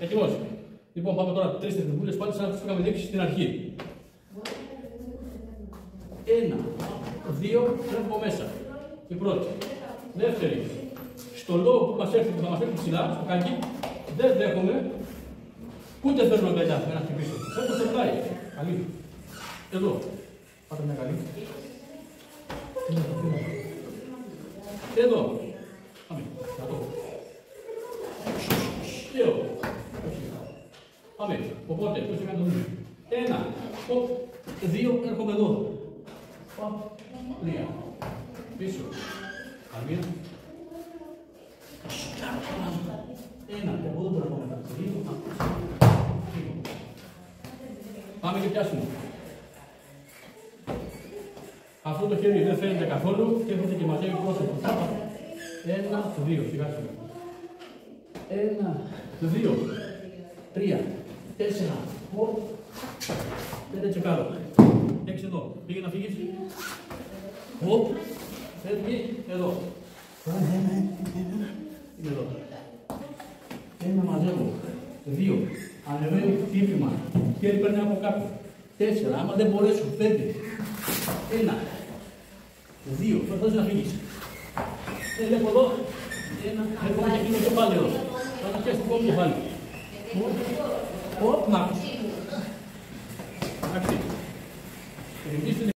Έτοιμος; Λοιπόν, πάμε τώρα τρεις τεχνικούλες πάλι σαν να είχαμε δείξει στην αρχή. Ένα, δύο, τρέχουμε μέσα. Η πρώτη. Δεύτερη. Στο λόγο που μας έρθει, που θα μας έρθει ψηλά, στο κάκι, δεν δέχομαι ούτε φέρνω αγκαλιά για να χτυπήσω. Φέρνω στο πλάι. Καλή. Εδώ. Πάτε μια καλή. Εδώ. Πάμε. Κάτω. Δύο. Πάμε. Οπότε, πώς έκανε το Ένα. Οπ. Δύο. Έρχομαι εδώ. Οπ. Τρία. Πίσω. Καμία. Ένα. Και από εδώ τώρα πάμε. Δύο. Πάμε και πιάσουμε. Αυτό το χέρι δεν φαίνεται καθόλου και έρχεται και μαζεύει πρόσωπο. Ένα, δύο, σιγά σιγά. Ένα, δύο, τρία, τέσσερα, πέντε τσεκάρω. Έξι εδώ. Πήγε να φύγεις. Οπ, φεύγει εδώ. Είναι εδώ. Ένα μαζεύω. Δύο. Ανεβαίνει χτύπημα. Χέρι παίρνει από κάτω. Τέσσερα. Άμα δεν μπορέσω, πέντε. Ένα. Δύο. Προσπαθείς να φύγεις. Βλέπω εδώ. Ένα. Έρχομαι και κλείνω το πάλι εδώ. Θα τα πιάσεις το κόμμα πάλι. Οπ, να. Εντάξει. Ρυθμίστε